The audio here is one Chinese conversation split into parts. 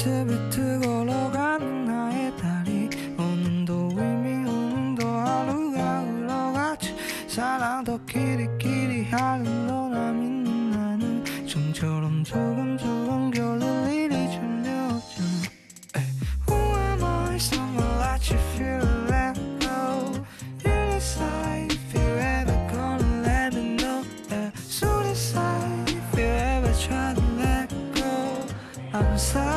비틀비틀 걸어가는 나의 다리 오늘도 의미 오늘도 하루가 흘러가지 사랑도 끼리끼리 하는 너나 믿는 나는 좀처럼 조금 조금 겨를 일이 줄려져 Who am I? Someone like you feel let go You decide if you ever gonna let me know. So decide if you ever try to let go I'm sad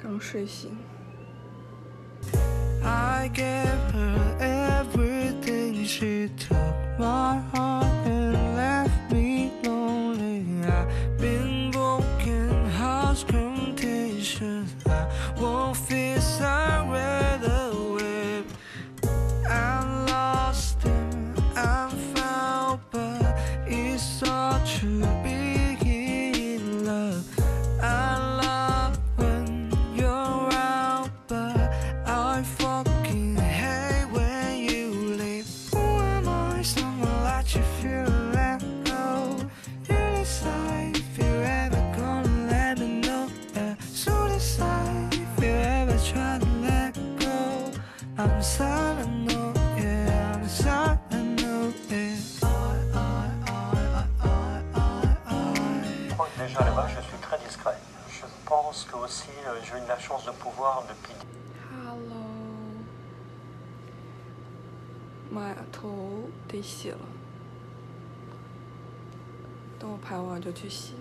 刚睡醒， I gave her everything. She took my heart Je crois que déjà là-bas, je suis très discret. Je pense que aussi euh, j'ai eu la chance de pouvoir depuis Hello，妈呀，头得洗了，等我拍完就去洗。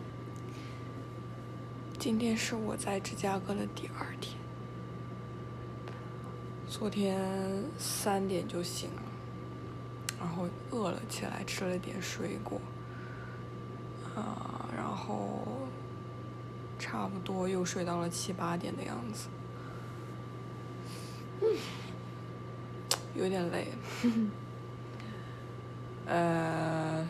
今天是我在芝加哥的第二天，昨天三点就醒了，然后饿了起来吃了点水果，啊，然后差不多又睡到了七八点的样子。有点累。呃，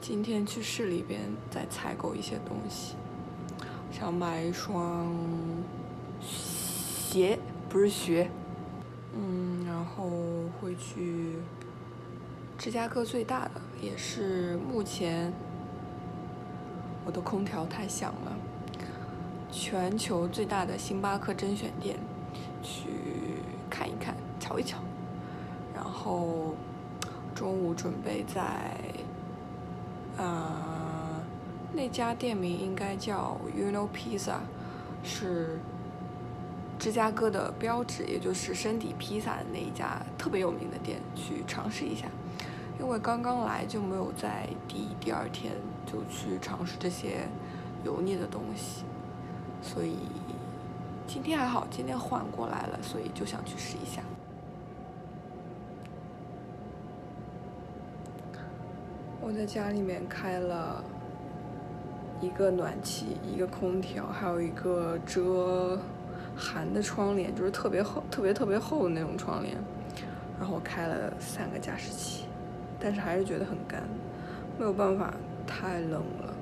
今天去市里边再采购一些东西，想买一双鞋，不是学。嗯，然后会去芝加哥最大的，也是目前我的空调太响了，全球最大的星巴克甄选店去看一看、瞧一瞧，然后中午准备在啊、那家店名应该叫 Uno Pizza，是芝加哥的标志，也就是生底披萨的那一家特别有名的店，去尝试一下。因为刚刚来就没有在第一、第二天就去尝试这些油腻的东西，所以今天还好，今天缓过来了，所以就想去试一下。我在家里面开了一个暖气，一个空调，还有一个遮寒的窗帘，就是特别厚、特别特别厚的那种窗帘。然后开了三个加湿器，但是还是觉得很干，没有办法，太冷了。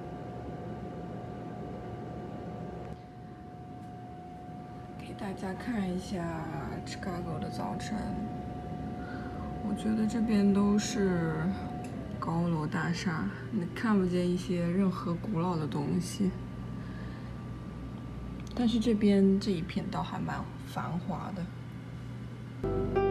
给大家看一下 Chicago 的早晨，我觉得这边都是高楼大厦，你看不见一些任何古老的东西。但是这边这一片倒还蛮繁华的。